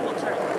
Apple Church.